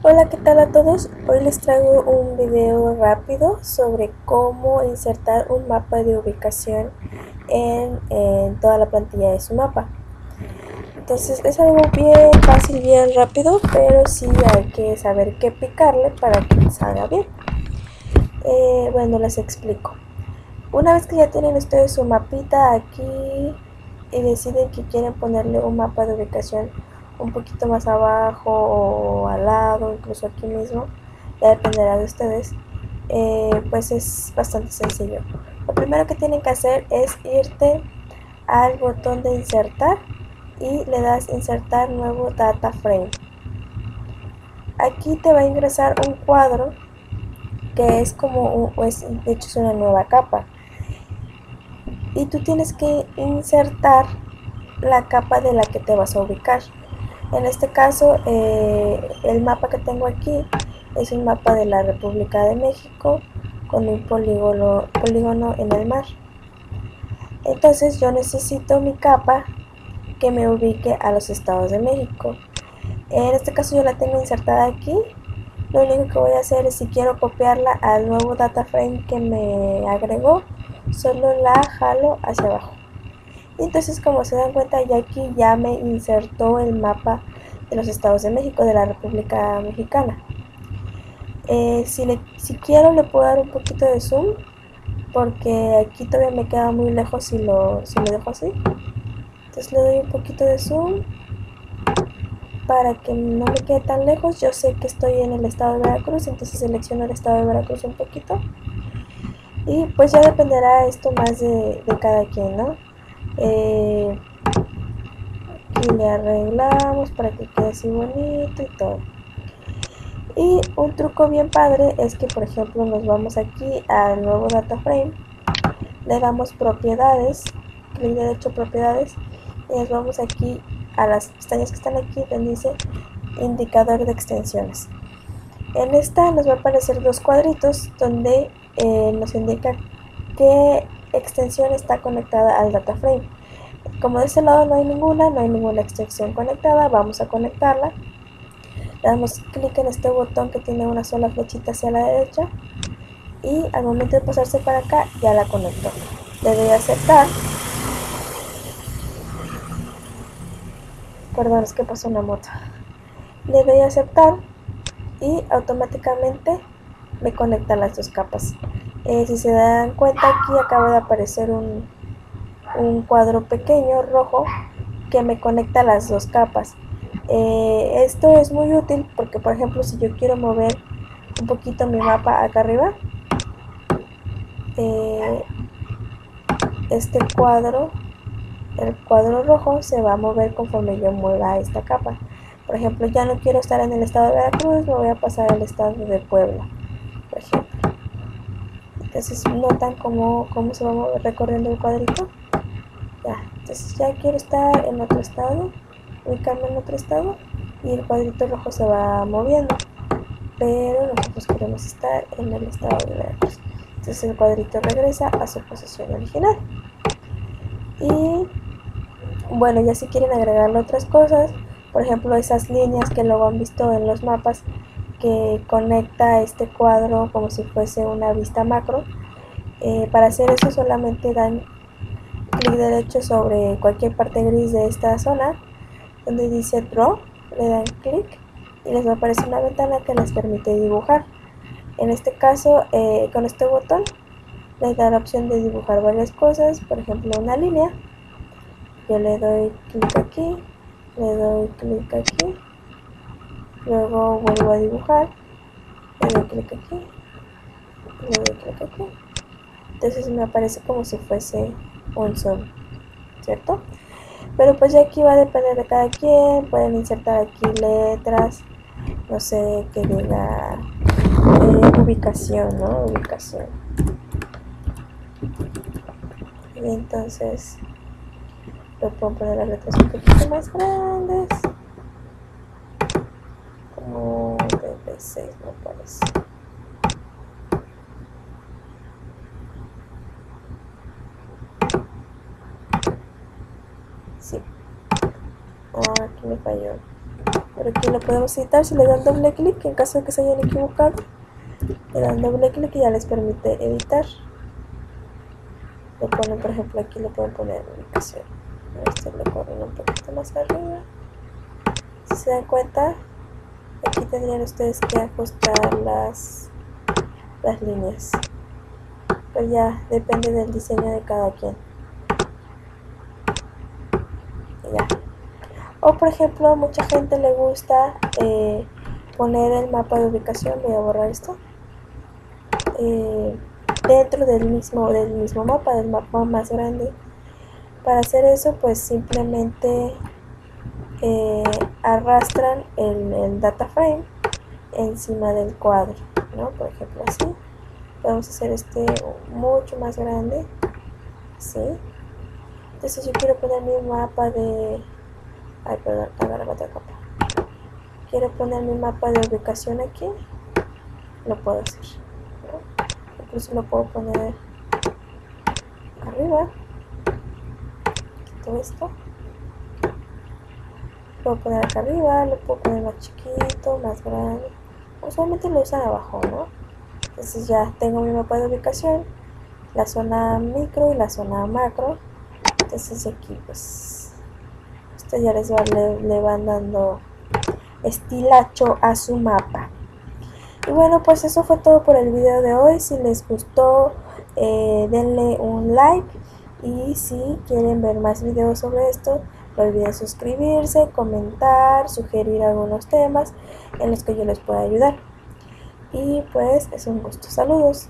Hola, ¿qué tal a todos? Hoy les traigo un video rápido sobre cómo insertar un mapa de ubicación en, toda la plantilla de su mapa. Entonces es algo bien fácil, bien rápido, pero sí hay que saber qué picarle para que salga bien. Eh, bueno, les explico. Una vez que ya tienen ustedes su mapita aquí y deciden que quieren ponerle un mapa de ubicación un poquito más abajo o al lado, incluso aquí mismo, ya dependerá de ustedes, eh, pues es bastante sencillo. Lo primero que tienen que hacer es irte al botón de insertar y le das insertar nuevo data frame. Aquí te va a ingresar un cuadro que es como, pues, de hecho es una nueva capa. Y tú tienes que insertar la capa de la que te vas a ubicar. En este caso, eh, el mapa que tengo aquí es un mapa de la República de México con un polígono, polígono en el mar. Entonces yo necesito mi capa que me ubique a los estados de México. En este caso yo la tengo insertada aquí. Lo único que voy a hacer es si quiero copiarla al nuevo data frame que me agregó, solo la jalo hacia abajo entonces como se dan cuenta ya aquí ya me insertó el mapa de los estados de México, de la República Mexicana. Eh, si, le, si quiero le puedo dar un poquito de zoom porque aquí todavía me queda muy lejos si lo, si lo dejo así. Entonces le doy un poquito de zoom para que no me quede tan lejos. Yo sé que estoy en el estado de Veracruz, entonces selecciono el estado de Veracruz un poquito. Y pues ya dependerá esto más de, de cada quien, ¿no? Eh, y le arreglamos para que quede así bonito y todo. Y un truco bien padre es que por ejemplo nos vamos aquí al nuevo data frame le damos propiedades clic derecho propiedades y nos vamos aquí a las pestañas que están aquí donde dice indicador de extensiones. En esta nos va a aparecer dos cuadritos donde eh, nos indica qué extensión está conectada al data frame. Como de este lado no hay ninguna, no hay ninguna extensión conectada, vamos a conectarla. Le damos clic en este botón que tiene una sola flechita hacia la derecha y al momento de pasarse para acá ya la conectó. Le doy a aceptar. Perdón, es que pasó una moto. Le doy a aceptar y automáticamente me conecta las dos capas. Eh, si se dan cuenta aquí acaba de aparecer un, un cuadro pequeño rojo que me conecta las dos capas. Eh, esto es muy útil porque por ejemplo si yo quiero mover un poquito mi mapa acá arriba, eh, este cuadro, el cuadro rojo se va a mover conforme yo mueva esta capa. Por ejemplo, ya no quiero estar en el estado de Veracruz, me voy a pasar al estado de Puebla, por ejemplo. Entonces notan cómo, cómo se va recorriendo el cuadrito. Ya, entonces ya quiero estar en otro estado, ubicarme en otro estado y el cuadrito rojo se va moviendo. Pero nosotros queremos estar en el estado de Veracruz. Entonces el cuadrito regresa a su posición original. Y bueno, ya si quieren agregarle otras cosas, por ejemplo esas líneas que luego han visto en los mapas que conecta este cuadro como si fuese una vista macro. Eh, para hacer eso solamente dan clic derecho sobre cualquier parte gris de esta zona donde dice Draw, le dan clic y les va a aparecer una ventana que les permite dibujar. En este caso, eh, con este botón, les da la opción de dibujar varias cosas, por ejemplo una línea. Yo le doy clic aquí, le doy clic aquí luego vuelvo a dibujar. Le doy clic aquí. Le doy clic aquí. Entonces me aparece como si fuese un zoom cierto pero pues ya aquí va a depender de cada quien. Pueden insertar aquí letras. No sé que diga eh, ubicación no ubicación. Y entonces lo puedo poner las letras un poquito más grandes como de 6 me parece. Sí. Oh, aquí me falló. pero aquí lo podemos editar si le dan doble clic en caso de que se hayan equivocado le dan doble clic y ya les permite editar lo ponen por ejemplo aquí lo pueden poner ubicación este lo ponen un poquito más arriba si se dan cuenta aquí tendrían ustedes que ajustar las las líneas. Pero ya depende del diseño de cada quien. Ya. O por ejemplo mucha gente le gusta eh, poner el mapa de ubicación. Voy a borrar esto. Eh, dentro del mismo del mismo mapa del mapa más grande. Para hacer eso pues simplemente eh, arrastran el, data frame encima del cuadro ¿no? por ejemplo así podemos hacer este mucho más grande ¿sí? entonces yo quiero poner mi mapa de ay perdón, agarra otra capa quiero poner mi mapa de ubicación aquí lo puedo hacer ¿no? incluso lo puedo poner arriba todo esto puedo poner acá arriba lo puedo poner más chiquito más grande. Usualmente lo usan abajo ¿no? entonces ya tengo mi mapa de ubicación la zona micro y la zona macro. Entonces aquí pues esto ya les va, le, van dando estilacho a su mapa. Y bueno pues eso fue todo por el video de hoy. Si les gustó eh, denle un like. Y si quieren ver más videos sobre esto no olviden suscribirse, comentar, sugerir algunos temas en los que yo les pueda ayudar. Y pues es un gusto. Saludos.